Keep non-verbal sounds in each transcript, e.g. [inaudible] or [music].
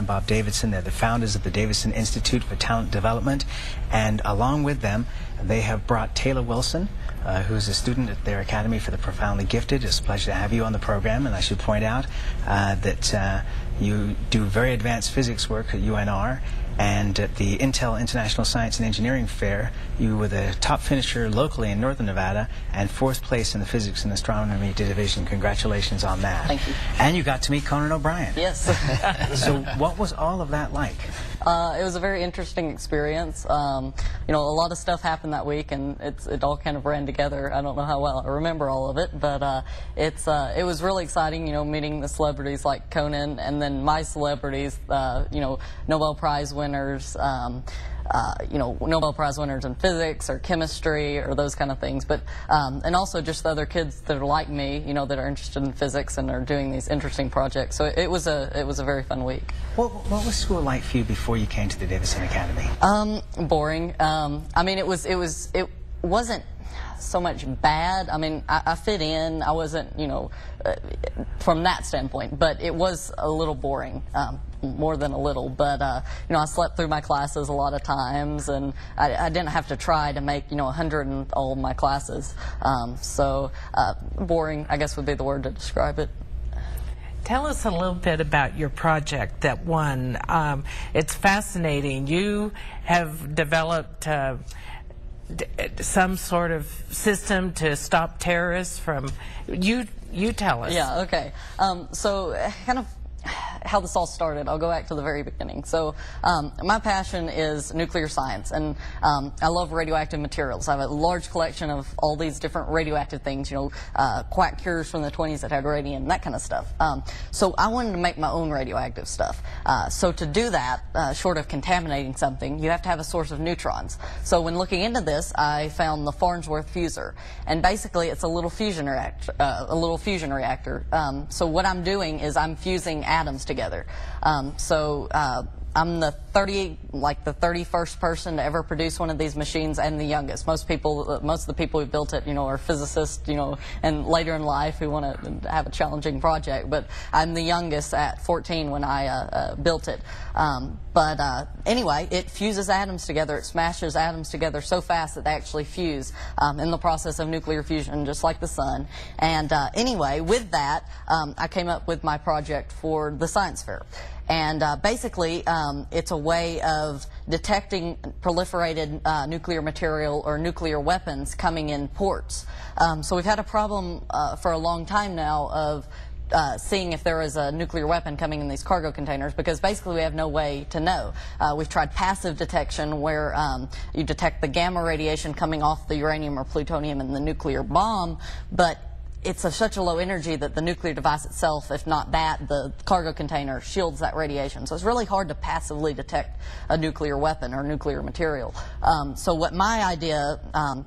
and Bob Davidson. They're the founders of the Davidson Institute for Talent Development. And along with them, they have brought Taylor Wilson, uh, who's a student at their Academy for the Profoundly Gifted. It's a pleasure to have you on the program. And I should point out uh, that uh, you do very advanced physics work at UNR. And at the Intel International Science and Engineering Fair, you were the top finisher locally in Northern Nevada and fourth place in the Physics and Astronomy Division. Congratulations on that. Thank you. And you got to meet Conan O'Brien. Yes. [laughs] so what was all of that like? Uh, it was a very interesting experience. Um, you know, a lot of stuff happened that week, and it's, it all kind of ran together. I don't know how well I remember all of it, but uh, it's uh, it was really exciting. You know, meeting the celebrities like Conan, and then my celebrities. Uh, you know, Nobel Prize winners. Um, uh, you know, Nobel Prize winners in physics or chemistry or those kind of things. But um, and also just the other kids that are like me, you know, that are interested in physics and are doing these interesting projects. So it, it was a it was a very fun week. What, what was school like for you before you came to the Davidson Academy? Um, boring. Um, I mean, it was it was it wasn't so much bad. I mean, I, I fit in. I wasn't, you know, uh, from that standpoint, but it was a little boring, um, more than a little. But, uh, you know, I slept through my classes a lot of times, and I, I didn't have to try to make, you know, 100 in all my classes. Um, so, uh, boring, I guess, would be the word to describe it. Tell us a little bit about your project that won. Um, it's fascinating. You have developed uh, some sort of system to stop terrorists from. You you tell us. Yeah. Okay. Um, so kind of how this all started. I'll go back to the very beginning. So um, my passion is nuclear science, and um, I love radioactive materials. I have a large collection of all these different radioactive things, you know, uh, quack cures from the 20s that had radium, that kind of stuff. Um, so I wanted to make my own radioactive stuff. Uh, so to do that, uh, short of contaminating something, you have to have a source of neutrons. So when looking into this, I found the Farnsworth fusor, and basically it's a little fusion reactor. Uh, a little fusion reactor. Um, so what I'm doing is I'm fusing atoms together. Um, so uh, I'm the 30, like the 31st person to ever produce one of these machines and the youngest. Most people, uh, most of the people who built it, you know, are physicists, you know, and later in life who want to have a challenging project. But I'm the youngest at 14 when I uh, uh, built it. Um, but uh, anyway, it fuses atoms together. It smashes atoms together so fast that they actually fuse um, in the process of nuclear fusion, just like the sun. And uh, anyway, with that, um, I came up with my project for the science fair. And uh, basically, um, it's a way of detecting proliferated uh, nuclear material or nuclear weapons coming in ports. Um, so we've had a problem uh, for a long time now of uh, seeing if there is a nuclear weapon coming in these cargo containers because basically we have no way to know. Uh, we've tried passive detection where um, you detect the gamma radiation coming off the uranium or plutonium in the nuclear bomb, but it's a, such a low energy that the nuclear device itself, if not that, the cargo container shields that radiation. So it's really hard to passively detect a nuclear weapon or nuclear material. Um, so what my idea um,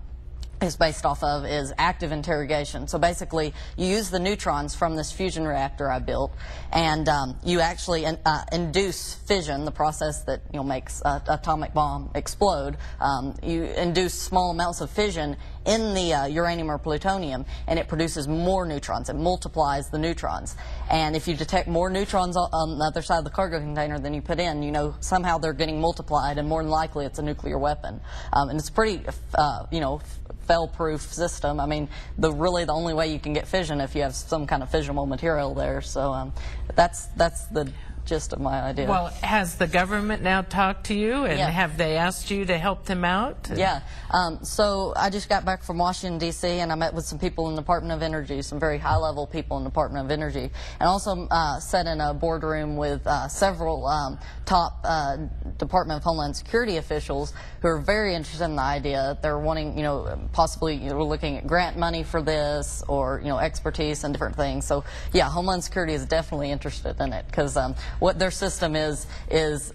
is based off of is active interrogation. So basically, you use the neutrons from this fusion reactor I built, and um, you actually in, uh, induce fission, the process that you know makes an atomic bomb explode. Um, you induce small amounts of fission in the uh, uranium or plutonium, and it produces more neutrons. It multiplies the neutrons. And if you detect more neutrons on the other side of the cargo container than you put in, you know somehow they're getting multiplied, and more than likely it's a nuclear weapon. Um, and it's pretty, uh, you know fail-proof system. I mean, the really the only way you can get fission if you have some kind of fissionable material there. So um, that's that's the gist of my idea. Well, has the government now talked to you, and yeah. have they asked you to help them out? Yeah. Um, so I just got back from Washington D.C. and I met with some people in the Department of Energy, some very high-level people in the Department of Energy, and also uh, sat in a boardroom with uh, several um, top uh, Department of Homeland Security officials who are very interested in the idea. They're wanting, you know, possibly you know, looking at grant money for this or you know expertise and different things. So yeah, Homeland Security is definitely interested in it because um, what their system is is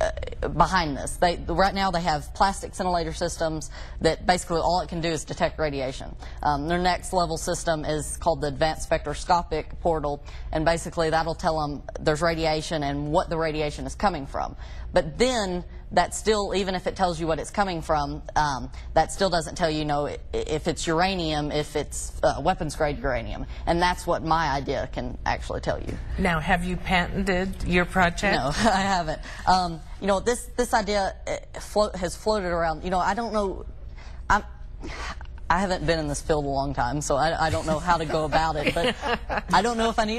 uh, behind this. They right now they have plastic scintillator systems that basically all it can do is detect radiation. Um, their next level system is called the Advanced Spectroscopic Portal, and basically that'll tell them there's radiation and what the radiation is coming from. But then that still, even if it tells you what it's coming from, um, that still doesn't tell you, you know, if it's uranium, if it's uh, weapons grade uranium. And that's what my idea can actually tell you. Now, have you patented your project? No, [laughs] I haven't. Um, you know, this this idea float, has floated around. You know, I don't know. I'm. I haven't been in this field a long time, so I, I don't know how to go about it. But [laughs] I don't know if I need a